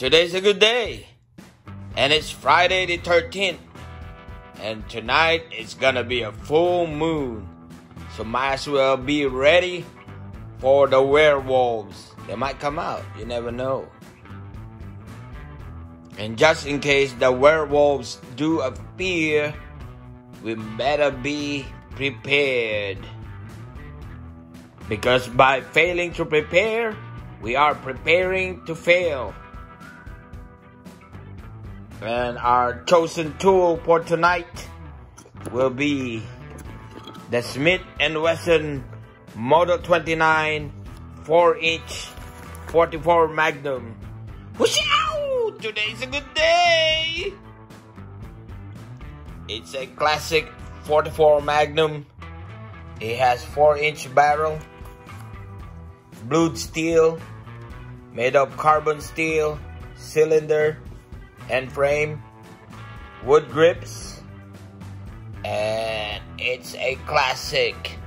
Today's a good day. And it's Friday the 13th. And tonight it's gonna be a full moon. So might as well be ready for the werewolves. They might come out, you never know. And just in case the werewolves do appear, we better be prepared. Because by failing to prepare, we are preparing to fail. And our chosen tool for tonight will be the Smith & Wesson Model 29 4-inch 44 Magnum. Whoosh out! Today's a good day! It's a classic 44 Magnum. It has 4-inch barrel, blued steel, made of carbon steel, cylinder, and frame, wood grips, and it's a classic.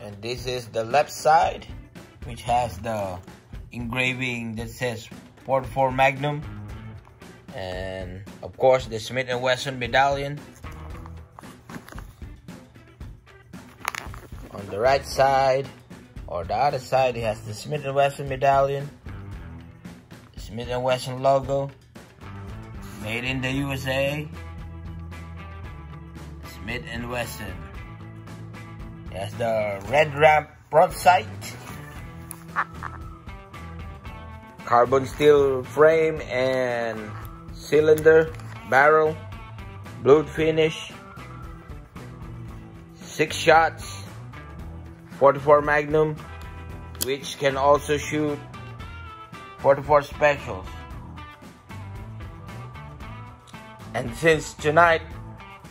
And this is the left side, which has the engraving that says 44 Magnum. And of course the Smith & Wesson medallion. On the right side, or the other side, it has the Smith & Wesson medallion. Smith & Wesson logo. Made in the USA. Smith & Wesson. That's the red ramp front sight. Carbon steel frame and cylinder barrel. Blued finish. Six shots. 44 Magnum. Which can also shoot 44 specials. And since tonight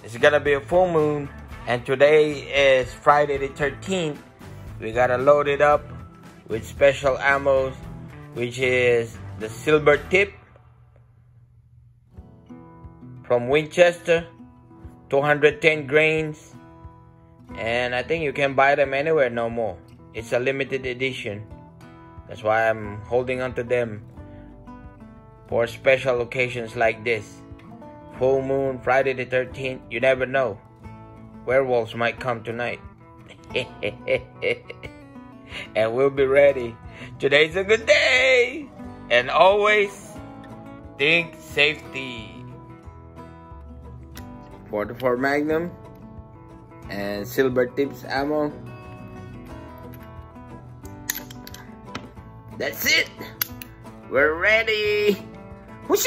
is gonna be a full moon, and today is Friday the 13th. We gotta load it up with special ammos, which is the silver tip from Winchester, 210 grains, and I think you can buy them anywhere no more. It's a limited edition. That's why I'm holding on to them for special occasions like this. Full moon, Friday the 13th, you never know werewolves might come tonight. and we'll be ready. Today's a good day. And always think safety. 44 Magnum and Silver Tips ammo. That's it. We're ready. Whoosh